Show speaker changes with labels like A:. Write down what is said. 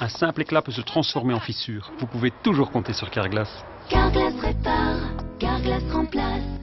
A: un simple éclat peut se transformer en fissure. Vous pouvez toujours compter sur Carglass.
B: Carglass répare, Carglass remplace.